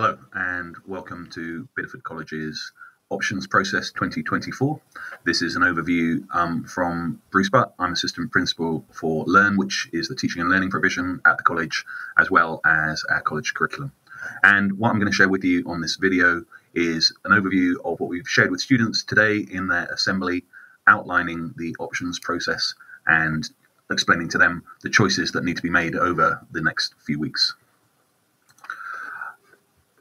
Hello and welcome to Bideford College's Options Process 2024. This is an overview um, from Bruce Butt. I'm Assistant Principal for Learn, which is the teaching and learning provision at the college, as well as our college curriculum. And what I'm going to share with you on this video is an overview of what we've shared with students today in their assembly, outlining the options process and explaining to them the choices that need to be made over the next few weeks.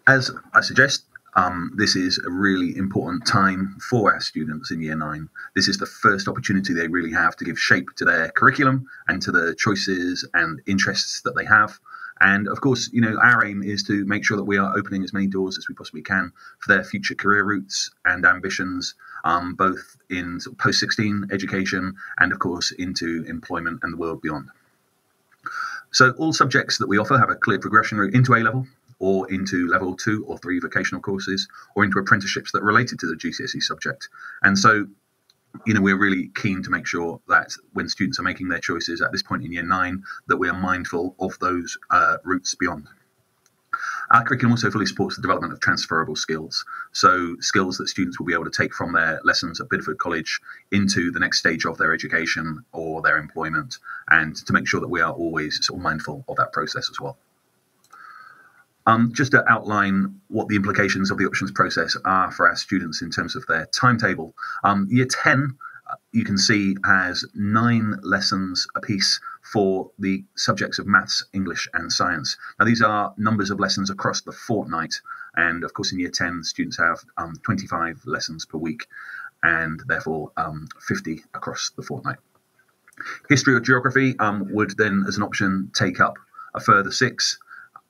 As I suggest, um, this is a really important time for our students in year nine. This is the first opportunity they really have to give shape to their curriculum and to the choices and interests that they have. And of course, you know, our aim is to make sure that we are opening as many doors as we possibly can for their future career routes and ambitions, um, both in sort of post 16 education and, of course, into employment and the world beyond. So, all subjects that we offer have a clear progression route into A level, or into level two or three vocational courses or into apprenticeships that are related to the GCSE subject. And so, you know, we're really keen to make sure that when students are making their choices at this point in year nine, that we are mindful of those uh, routes beyond. Our curriculum also fully supports the development of transferable skills. So, skills that students will be able to take from their lessons at Bideford College into the next stage of their education or their employment, and to make sure that we are always sort of mindful of that process as well. Um, just to outline what the implications of the options process are for our students in terms of their timetable. Um, year 10, uh, you can see, has nine lessons apiece for the subjects of maths, English, and science. Now, these are numbers of lessons across the fortnight. And of course, in year 10, students have um, 25 lessons per week and therefore um, 50 across the fortnight. History or geography um, would then, as an option, take up a further six.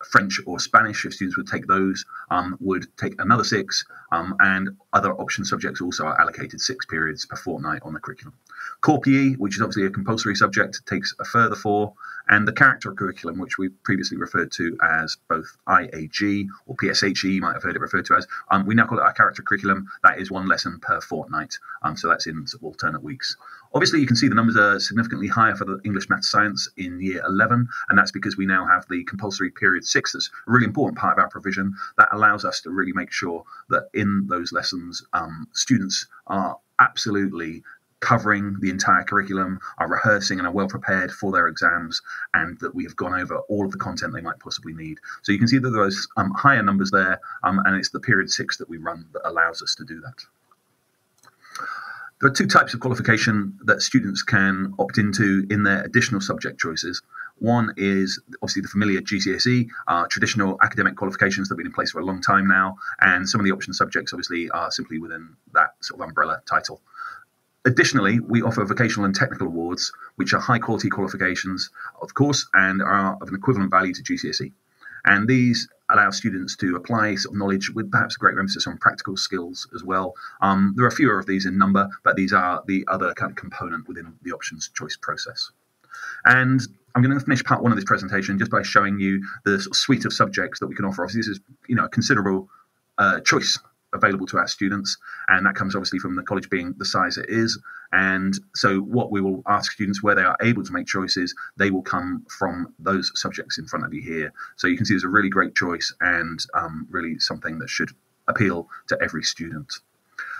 French or Spanish, if students would take those, um, would take another six, um, and other option subjects also are allocated six periods per fortnight on the curriculum. Core PE, which is obviously a compulsory subject, takes a further four, and the character curriculum, which we previously referred to as both IAG or PSHE, you might have heard it referred to as, um, we now call it our character curriculum. That is one lesson per fortnight, um, so that's in alternate weeks. Obviously, you can see the numbers are significantly higher for the English Maths Science in year 11, and that's because we now have the compulsory period six. That's a really important part of our provision that allows us to really make sure that in those lessons, um, students are absolutely covering the entire curriculum, are rehearsing and are well prepared for their exams, and that we have gone over all of the content they might possibly need. So you can see that there's um, higher numbers there, um, and it's the period six that we run that allows us to do that. There are two types of qualification that students can opt into in their additional subject choices. One is obviously the familiar GCSE, uh, traditional academic qualifications that have been in place for a long time now, and some of the option subjects obviously are simply within that sort of umbrella title. Additionally, we offer vocational and technical awards, which are high quality qualifications, of course, and are of an equivalent value to GCSE. And these allow students to apply sort of knowledge with perhaps a greater emphasis on practical skills as well. Um, there are fewer of these in number, but these are the other kind of component within the options choice process. And I'm going to finish part one of this presentation just by showing you the sort of suite of subjects that we can offer. Obviously, this is you know a considerable uh, choice available to our students, and that comes obviously from the college being the size it is. And so, what we will ask students where they are able to make choices, they will come from those subjects in front of you here. So you can see there's a really great choice and um, really something that should appeal to every student.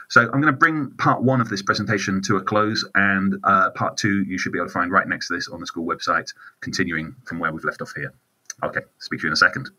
So I'm going to bring part one of this presentation to a close, and uh, part two you should be able to find right next to this on the school website, continuing from where we've left off here. Okay, speak to you in a second.